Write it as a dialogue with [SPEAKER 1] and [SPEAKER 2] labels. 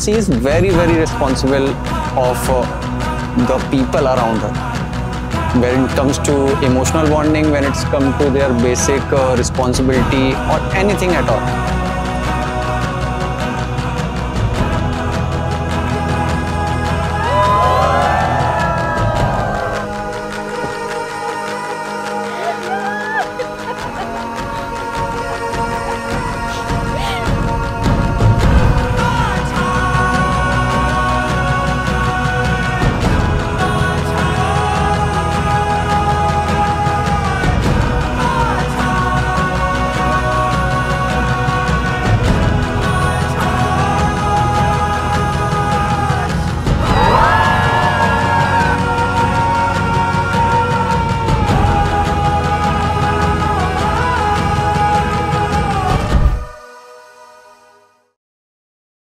[SPEAKER 1] she is very, very responsible of uh, the people around her. When it comes to emotional bonding, when it's come to their basic uh, responsibility or anything at all.